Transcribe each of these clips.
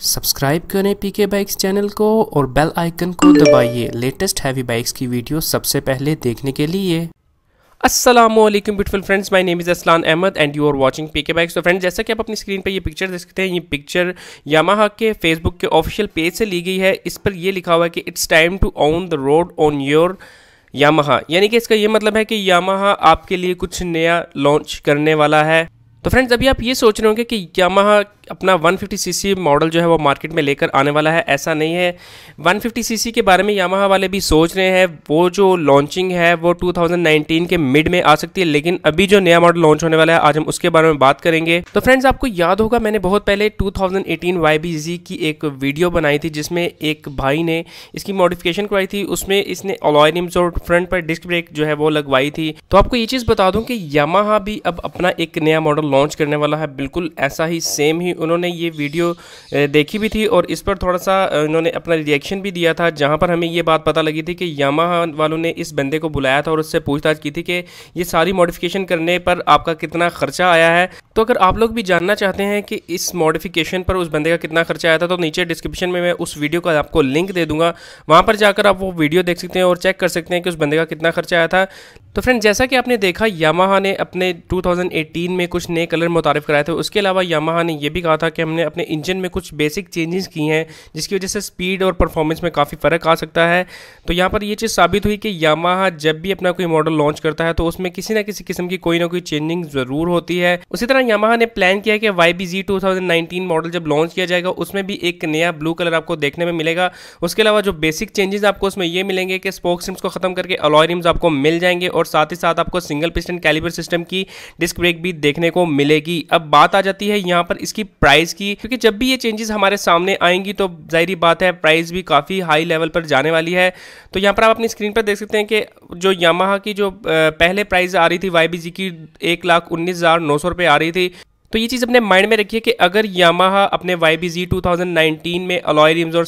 Subscribe करें पीके bikes channel को और बेल आइकन को दबाइए लेटेस्ट हैवी बाइक्स की वीडियो सबसे पहले देखने के लिए। Aslam beautiful friends my name is Aslan Ahmed and you are watching PK bikes तो फ्रेंड्स जैसा कि आप अपनी स्क्रीन पर ये पिक्चर देख सकते हैं, ये पिक्चर यामाहा के फेसबुक के ऑफिशियल पेज से ली गई है। इस पर ये लिखा हुआ है कि it's time to on the road on your Yamaha यानी कि इसका ये मतलब है कि यामाहा आपके लिए कुछ नया लॉन्च करने वाला है। तो फ्रेंड्स अभी आप ये सोच रहे होंगे कि यामाहा अपना 150 सीसी मॉडल जो है वो मार्केट में लेकर आने वाला है, ऐसा नहीं है। 150 सीसी के बारे में यामाहा वाले भी सोच रहे हैं, वो जो लॉन्चिंग है, वो 2019 के मिड में आ सकती है, लेकिन अभी जो नया मॉडल लॉन्च होने वाला है, आज हम उसके बारे में बात करेंगे। तो फ्रेंड्स आपको याद होगा, मैंने बहुत पहले टू थाउज़ेंड की एक वीडियो बनाई थी, जिसमें एक भाई ने इसकी मॉडिफिकेशन करवाई थी, उसमें इसने अलॉयनिम्स और फ्रंट पर डिस्क ब्रेक जो है वो लगवाई थी। तो आपको ये चीज़ बता दूँ कि यामाहा भी अब अपना एक नया मॉडल लॉन्च करने वाला है, बिल्कुल ऐसा ही सेम ही उन्होंने ये वीडियो देखी भी थी और इस पर थोड़ा सा उन्होंने अपना रिएक्शन भी दिया था, जहाँ पर हमें ये बात पता लगी थी कि यामा वालों ने इस बंदे को बुलाया था और उससे पूछताछ की थी कि ये सारी मॉडिफिकेशन करने पर आपका कितना खर्चा आया है। तो अगर आप लोग भी जानना चाहते हैं कि इस मॉडिफिकेशन पर उस बंदे का कितना खर्चा आया था तो नीचे डिस्क्रिप्शन में मैं उस वीडियो का आपको लिंक दे दूँगा। वहाँ पर जाकर आप वो वीडियो देख सकते हैं और चेक कर सकते हैं कि उस बंदे का कितना खर्चा आया था। तो फ्रेंड जैसा कि आपने देखा यामाहा ने अपने 2018 में कुछ नए कलर मुतारफ़ कराए थे। उसके अलावा यामाहा ने यह भी कहा था कि हमने अपने इंजन में कुछ बेसिक चेंजेस किए हैं, जिसकी वजह से स्पीड और परफॉर्मेंस में काफ़ी फ़र्क आ सकता है। तो यहाँ पर यह चीज़ साबित हुई कि यामाहा जब भी अपना कोई मॉडल लॉन्च करता है तो उसमें किसी ना किसी किस्म की कोई ना कोई चेंजिंग ज़रूर होती है। उसी तरह यामाहा ने प्लान किया कि वाई बी जी मॉडल जब लॉन्च किया जाएगा, उसमें भी एक नया ब्लू कलर आपको देखने में मिलेगा। उसके अलावा जो बेसिक चेंजेस आपको उसमें ये मिलेंगे कि स्पोक्स को ख़त्म करके अलॉय रिम्स आपको मिल जाएँगे और साथ ही साथ आपको सिंगल पिस्टन कैलिबर सिस्टम की डिस्क ब्रेक भी देखने को मिलेगी। अब बात आ जाती है यहाँ पर इसकी प्राइस की, क्योंकि जब भी ये चेंजेस हमारे सामने आएँगी तो ज़ाहिर बात है प्राइस भी काफ़ी हाई लेवल पर जाने वाली है। तो यहाँ पर आप अपनी स्क्रीन पर देख सकते हैं कि जो यामाहा की जो पहले प्राइस आ रही थी वाई की एक लाख उन्नीस हज़ार नौ सौ रुपये आ रही थी। तो ये चीज़ अपने माइंड में रखिए कि अगर यामाहा अपने Y B G two thousand nineteen में अलॉय रिम्स और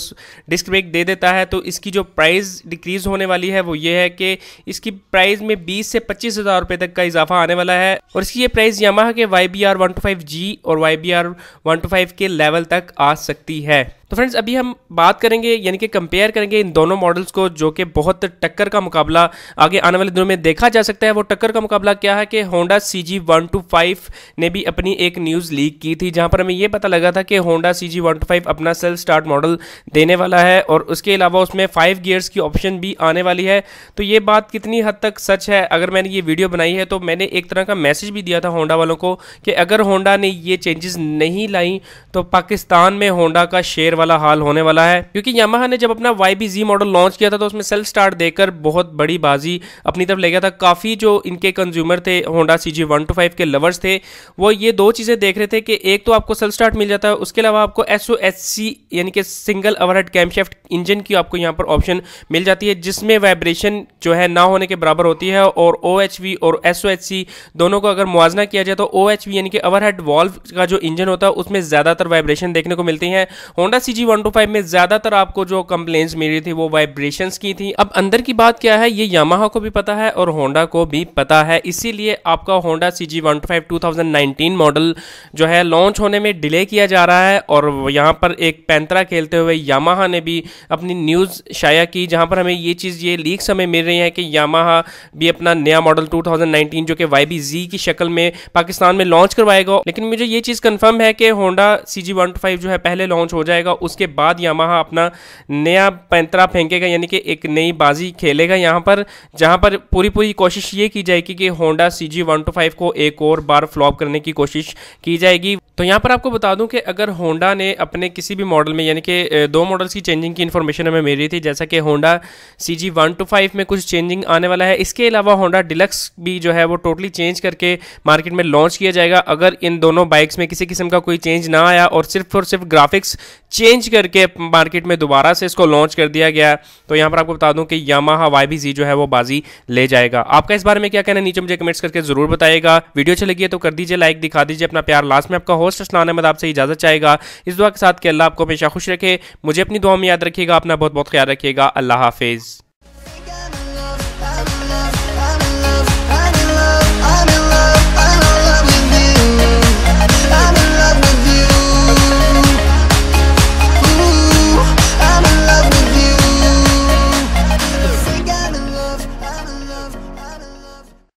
डिस्क ब्रेक दे देता है तो इसकी जो प्राइस डिक्रीज़ होने वाली है वो ये है कि इसकी प्राइस में 20 से पच्चीस हज़ार रुपये तक का इजाफा आने वाला है और इसकी ये प्राइस यामाहा के Y B R one two five G और Y B R one two five के लेवल तक आ सकती है। तो फ्रेंड्स अभी हम बात करेंगे, यानी कि कंपेयर करेंगे इन दोनों मॉडल्स को जो कि बहुत टक्कर का मुकाबला आगे आने वाले दिनों में देखा जा सकता है। वो टक्कर का मुकाबला क्या है कि Honda C G one two five ने भी अपनी एक न्यूज़ लीक की थी, जहाँ पर हमें ये पता लगा था कि Honda C G one two five अपना सेल्फ स्टार्ट मॉडल देने वाला है और उसके अलावा उसमें फाइव गियर्स की ऑप्शन भी आने वाली है। तो ये बात कितनी हद तक सच है? अगर मैंने ये वीडियो बनाई है तो मैंने एक तरह का मैसेज भी दिया था होंडा वालों को कि अगर होंडा ने ये चेंजेस नहीं लाई तो पाकिस्तान में होंडा का शेयर वाला हाल होने वाला है। क्योंकि यामाहा ने जब अपना वाई मॉडल लॉन्च किया था तो उसमें सेल्फ स्टार्ट देकर बहुत बड़ी बाजी अपनी तरफ़ ले गया था। काफ़ी जो इनके कंज्यूमर थे Honda C G one two five के लवर्स थे, वो ये दो चीज़ें देख रहे थे कि एक तो आपको सेल्फ स्टार्ट मिल जाता है, उसके अलावा आपको एस ओ एस सी यानी कि सिंगल ओवरहेड कैमशेफ्ट इंजन की आपको यहाँ पर ऑप्शन मिल जाती है, जिसमें वाइब्रेशन जो है ना होने के बराबर होती है, और ओ एच वी और एस ओ एच सी दोनों को अगर मुआजना किया जाए तो ओ एच वी यानी कि ओवरहेड वॉल्व का जो इंजन होता है, उसमें ज़्यादातर वाइब्रेशन देखने को मिलती है। होंडा सी फाइव में ज़्यादातर आपको जो कंप्लेंट्स मिली थी वो वाइब्रेशंस की थी। अब अंदर की बात क्या है, ये यामाहा को भी पता है और होंडा को भी पता है। इसीलिए आपका Honda C G one two five two thousand nineteen model जो है लॉन्च होने में डिले किया जा रहा है और यहाँ पर एक पैंतरा खेलते हुए यामाहा ने भी अपनी न्यूज़ शाया की, जहाँ पर हमें ये चीज़, ये लीक्स हमें मिल रही है कि यामाहा भी अपना नया मॉडल 2019 जो कि वाई की शक्ल में पाकिस्तान में लॉन्च करवाएगा। लेकिन मुझे ये चीज़ कंफर्म है कि होंडा सी जी जो है पहले लॉन्च हो जाएगा उसके बाद यामाहा अपना नया पैंतरा फेंकेगा, यानी कि एक नई बाजी खेलेगा यहाँ पर, जहाँ पर पूरी पूरी कोशिश ये की जाएगी कि Honda C G one two five को एक और बार फ्लॉप करने की कोशिश की जाएगी। तो यहाँ पर आपको बता दूँ कि अगर होंडा ने अपने किसी भी मॉडल में, यानी कि दो मॉडल्स की चेंजिंग की इन्फॉर्मेशन हमें मिल रही थी, जैसा कि Honda C G one two five में कुछ चेंजिंग आने वाला है, इसके अलावा होंडा डिलक्स भी जो है वो टोटली चेंज करके मार्केट में लॉन्च किया जाएगा। अगर इन दोनों बाइक्स में किसी किस्म का कोई चेंज ना आया और सिर्फ़ और सिर्फ़ ग्राफिक्स चेंज करके मार्केट में दोबारा से इसको लॉन्च कर दिया गया तो यहाँ पर आपको बता दूँ कि यामाहा वाई बी जी जो है वो बाजी ले जाएगा। आपका इस बारे में क्या कहना नीचे मुझे कमेंट्स करके ज़रूर बताएगा वीडियो अच्छी लगी है तो कर दीजिए लाइक दिखा दीजिए अपना प्यार। लास्ट में आपका होस्ट असलान अहमद आपसे इजाज़त चाहेगा। इस दुआ के साथ कि अल्लाह आपको हमेशा खुश रखे। मुझे अपनी दुआ में याद रखिएगा, अपना बहुत बहुत ख्याल रखिएगा। अल्लाह हाफिज़।